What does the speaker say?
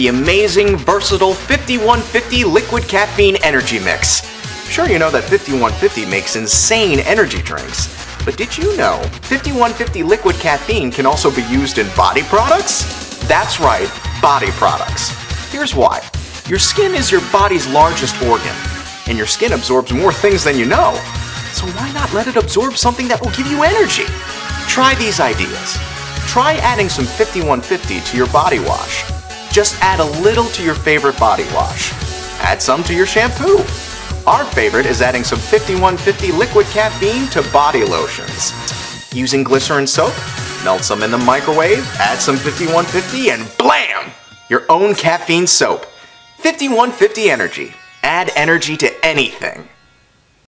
the amazing, versatile 5150 Liquid Caffeine Energy Mix. Sure, you know that 5150 makes insane energy drinks, but did you know 5150 Liquid Caffeine can also be used in body products? That's right, body products. Here's why. Your skin is your body's largest organ, and your skin absorbs more things than you know. So why not let it absorb something that will give you energy? Try these ideas. Try adding some 5150 to your body wash. Just add a little to your favorite body wash. Add some to your shampoo. Our favorite is adding some 5150 liquid caffeine to body lotions. Using glycerin soap, melt some in the microwave, add some 5150 and blam! Your own caffeine soap. 5150 Energy. Add energy to anything.